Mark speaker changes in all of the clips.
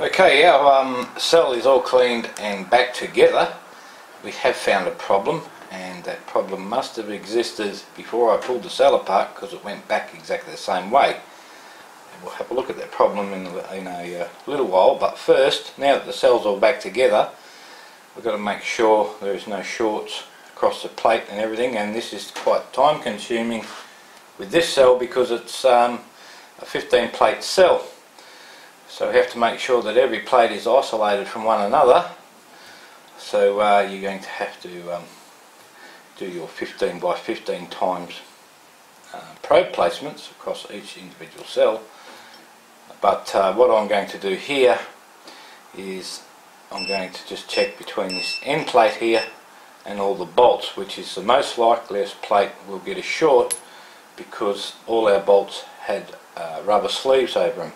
Speaker 1: Okay, our um, cell is all cleaned and back together. We have found a problem and that problem must have existed before I pulled the cell apart because it went back exactly the same way. And we'll have a look at that problem in a, in a uh, little while but first, now that the cell's all back together, we've got to make sure there is no shorts across the plate and everything and this is quite time consuming with this cell because it's um, a 15 plate cell. So we have to make sure that every plate is isolated from one another. So uh, you're going to have to um, do your 15 by 15 times uh, probe placements across each individual cell. But uh, what I'm going to do here is I'm going to just check between this end plate here and all the bolts which is the most likeliest plate will get a short because all our bolts had uh, rubber sleeves over them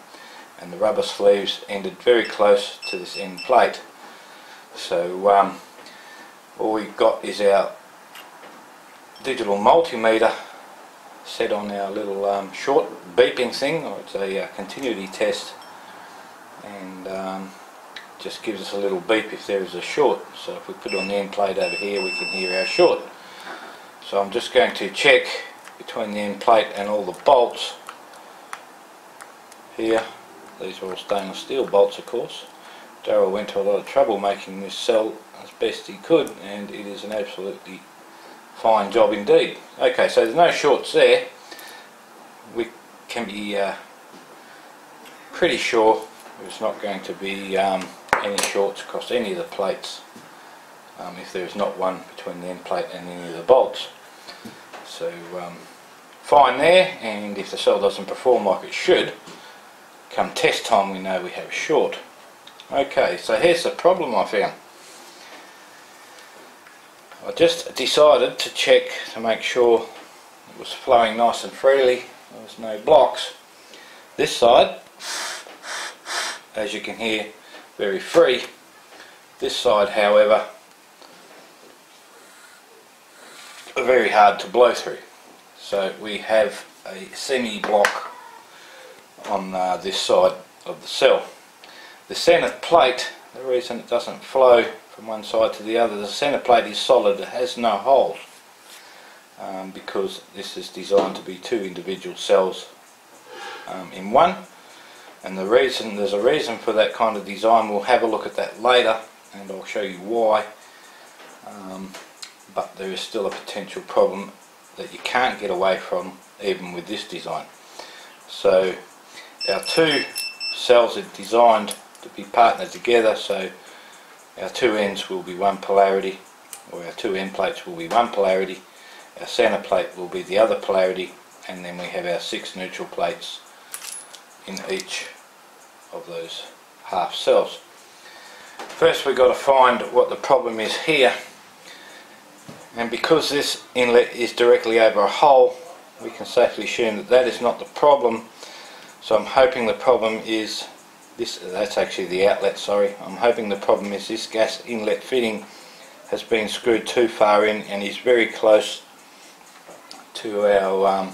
Speaker 1: and the rubber sleeves ended very close to this end plate. So um, all we've got is our digital multimeter set on our little um, short beeping thing. Or it's a uh, continuity test. And um, just gives us a little beep if there is a short. So if we put on the end plate over here we can hear our short. So I'm just going to check between the end plate and all the bolts here these are all stainless steel bolts of course. Darrell went to a lot of trouble making this cell as best he could and it is an absolutely fine job indeed. Okay, so there's no shorts there. We can be uh, pretty sure there's not going to be um, any shorts across any of the plates um, if there is not one between the end plate and any of the bolts. So um, fine there and if the cell doesn't perform like it should come test time we know we have a short. Okay, so here's the problem I found. I just decided to check to make sure it was flowing nice and freely, there was no blocks. This side, as you can hear, very free. This side, however, very hard to blow through. So we have a semi-block on uh, this side of the cell. The centre plate, the reason it doesn't flow from one side to the other, the centre plate is solid, it has no holes um, because this is designed to be two individual cells um, in one and the reason, there's a reason for that kind of design, we'll have a look at that later and I'll show you why um, but there is still a potential problem that you can't get away from even with this design. So our two cells are designed to be partnered together so our two ends will be one polarity or our two end plates will be one polarity our center plate will be the other polarity and then we have our six neutral plates in each of those half cells. First we've got to find what the problem is here and because this inlet is directly over a hole we can safely assume that that is not the problem so I'm hoping the problem is this, that's actually the outlet, sorry. I'm hoping the problem is this gas inlet fitting has been screwed too far in and is very close to our um,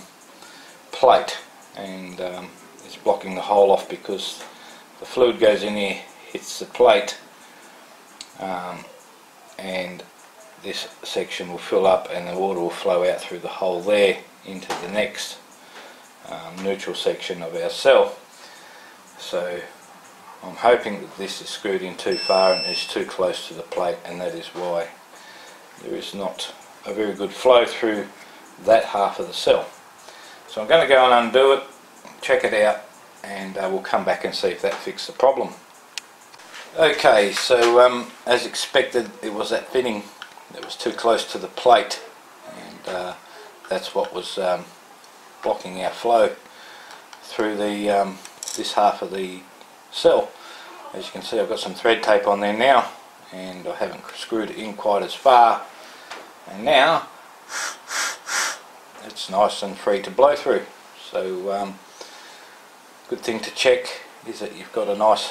Speaker 1: plate and um, it's blocking the hole off because the fluid goes in here, hits the plate um, and this section will fill up and the water will flow out through the hole there into the next um, neutral section of our cell. So I'm hoping that this is screwed in too far and is too close to the plate and that is why there is not a very good flow through that half of the cell. So I'm going to go and undo it, check it out and uh, we'll come back and see if that fixed the problem. Okay, so um, as expected it was that fitting that was too close to the plate and uh, that's what was um, blocking our flow through the um, this half of the cell. As you can see I've got some thread tape on there now and I haven't screwed it in quite as far. And now it's nice and free to blow through. So um, good thing to check is that you've got a nice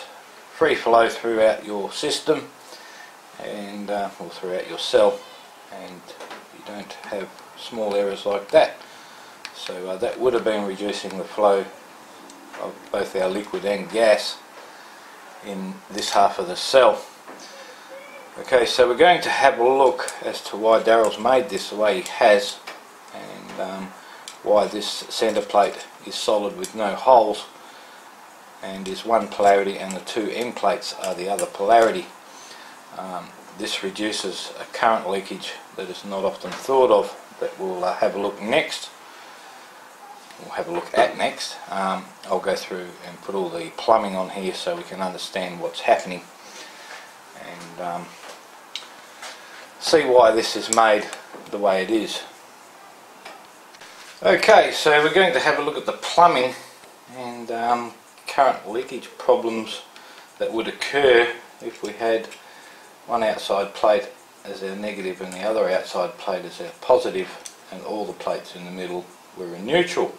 Speaker 1: free flow throughout your system and uh, or throughout your cell and you don't have small errors like that so uh, that would have been reducing the flow of both our liquid and gas in this half of the cell. Okay, so we're going to have a look as to why Daryl's made this the way he has and um, why this centre plate is solid with no holes and is one polarity and the two end plates are the other polarity. Um, this reduces a current leakage that is not often thought of that we'll uh, have a look next we'll have a look at next um, I'll go through and put all the plumbing on here so we can understand what's happening and um, see why this is made the way it is okay so we're going to have a look at the plumbing and um, current leakage problems that would occur if we had one outside plate as our negative and the other outside plate as our positive and all the plates in the middle were in neutral.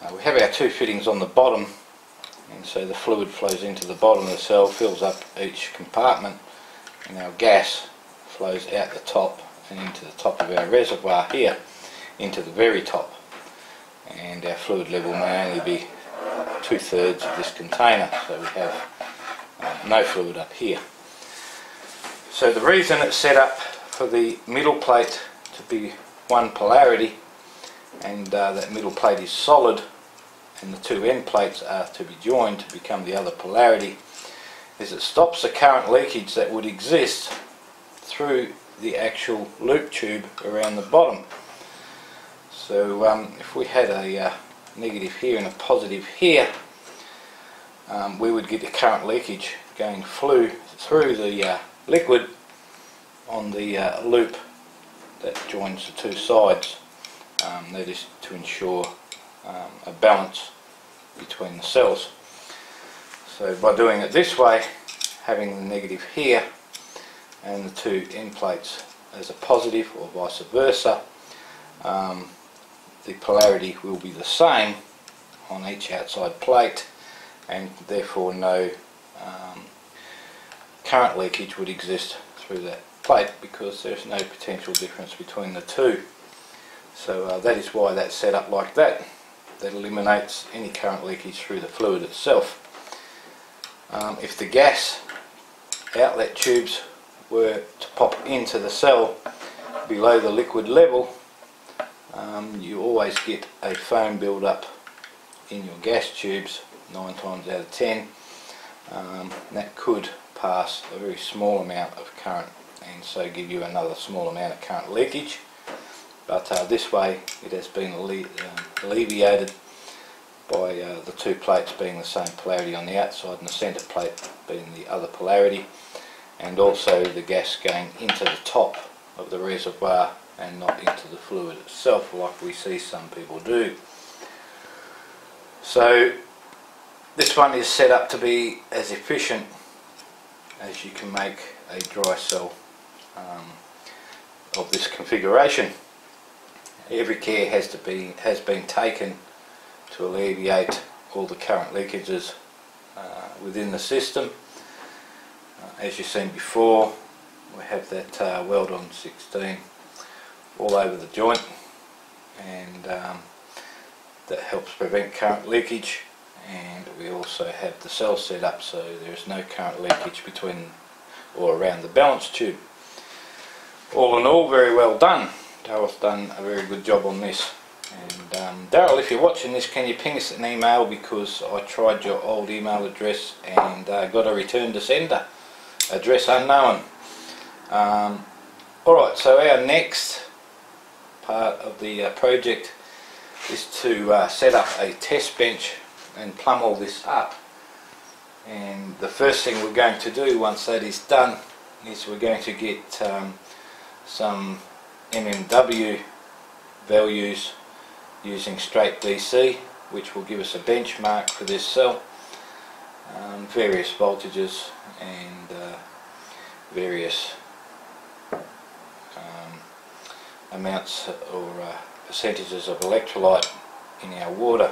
Speaker 1: Uh, we have our two fittings on the bottom and so the fluid flows into the bottom of the cell, fills up each compartment and our gas flows out the top and into the top of our reservoir here into the very top and our fluid level may only be two-thirds of this container so we have uh, no fluid up here. So the reason it's set up for the middle plate to be one polarity and uh, that middle plate is solid and the two end plates are to be joined to become the other polarity is it stops the current leakage that would exist through the actual loop tube around the bottom. So um, if we had a uh, negative here and a positive here um, we would get the current leakage going through, through the uh, liquid on the uh, loop that joins the two sides. Um, that is to ensure um, a balance between the cells. So by doing it this way, having the negative here and the two end plates as a positive or vice versa, um, the polarity will be the same on each outside plate and therefore no um, current leakage would exist through that plate because there's no potential difference between the two. So uh, that is why that's set up like that. That eliminates any current leakage through the fluid itself. Um, if the gas outlet tubes were to pop into the cell below the liquid level, um, you always get a foam build up in your gas tubes 9 times out of 10. Um, that could pass a very small amount of current and so give you another small amount of current leakage but uh, this way it has been alle uh, alleviated by uh, the two plates being the same polarity on the outside and the centre plate being the other polarity and also the gas going into the top of the reservoir and not into the fluid itself like we see some people do. So this one is set up to be as efficient as you can make a dry cell um, of this configuration. Every care has to be has been taken to alleviate all the current leakages uh, within the system. Uh, as you've seen before, we have that uh, weld-on 16 all over the joint and um, that helps prevent current leakage and we also have the cell set up so there is no current leakage between or around the balance tube. All in all, very well done. Daryl's done a very good job on this. And um, Daryl, if you're watching this, can you ping us an email because I tried your old email address and uh, got a return to sender. Address unknown. Um, Alright, so our next part of the uh, project is to uh, set up a test bench and plumb all this up and the first thing we're going to do once that is done is we're going to get um, some MMW values using straight DC which will give us a benchmark for this cell. Um, various voltages and uh, various um, amounts or uh, percentages of electrolyte in our water.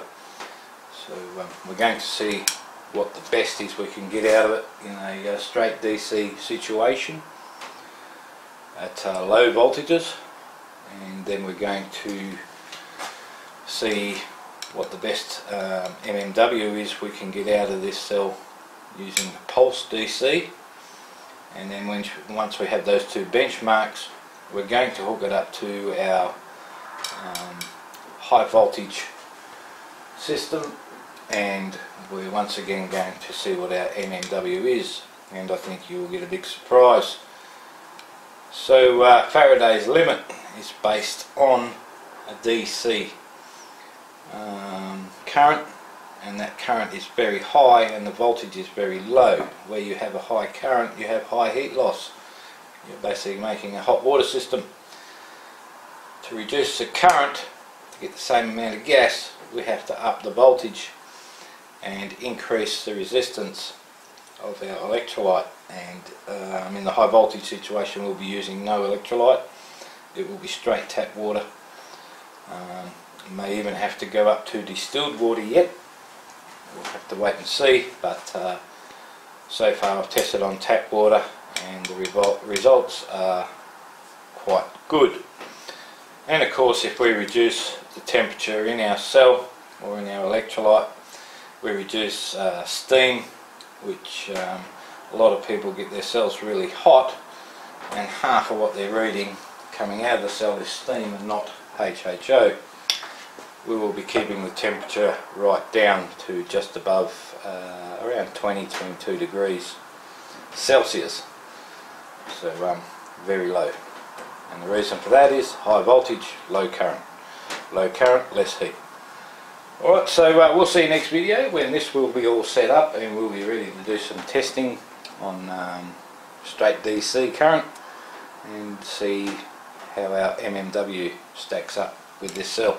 Speaker 1: So um, we're going to see what the best is we can get out of it in a uh, straight DC situation at uh, low voltages and then we're going to see what the best um, MMW is we can get out of this cell using pulse DC and then when, once we have those two benchmarks we're going to hook it up to our um, high voltage system. And we're once again going to see what our MMW is. And I think you'll get a big surprise. So uh, Faraday's limit is based on a DC um, current and that current is very high and the voltage is very low. Where you have a high current you have high heat loss. You're basically making a hot water system. To reduce the current to get the same amount of gas we have to up the voltage and increase the resistance of our electrolyte and um, in the high voltage situation we'll be using no electrolyte it will be straight tap water. Um, may even have to go up to distilled water yet. We'll have to wait and see but uh, so far I've tested on tap water and the results are quite good. And of course if we reduce the temperature in our cell or in our electrolyte we reduce uh, steam which um, a lot of people get their cells really hot and half of what they're reading coming out of the cell is steam and not HHO. We will be keeping the temperature right down to just above uh, around 20 22 degrees Celsius. So um, very low. And the reason for that is high voltage low current. Low current less heat. Alright, so uh, we'll see you next video when this will be all set up and we'll be ready to do some testing on um, straight DC current and see how our MMW stacks up with this cell.